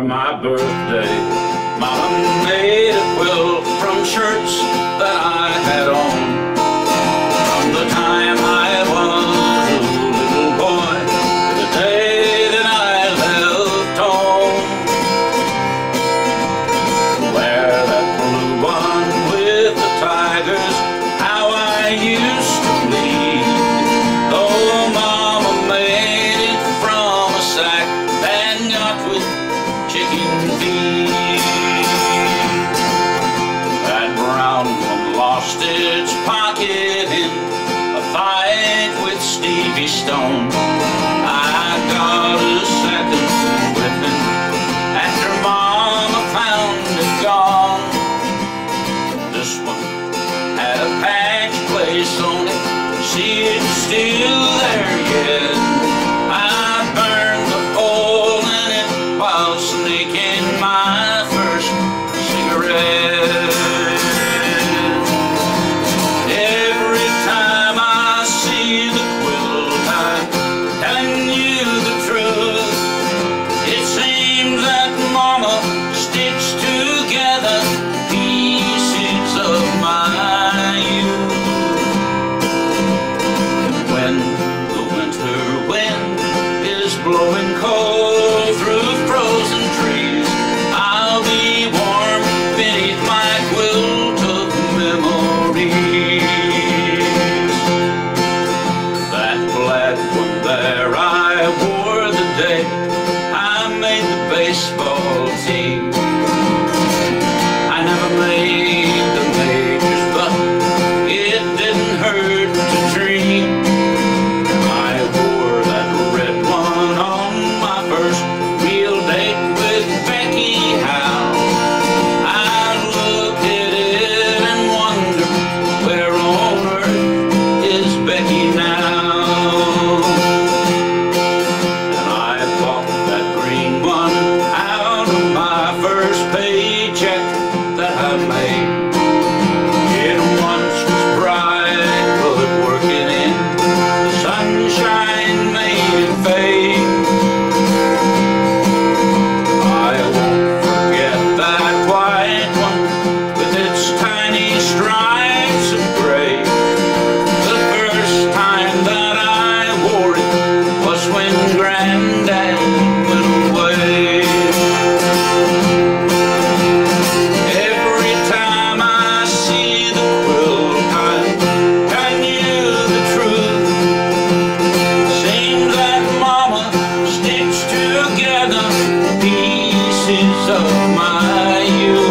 for my birthday. Mama made a quilt from shirts that I had on. That brown one lost its pocket in a fight with Stevie Stone. I got a second after Mama found. This one had a patch on it. Still there yet. I burned the hole in it while snaking. wishful team. of my youth.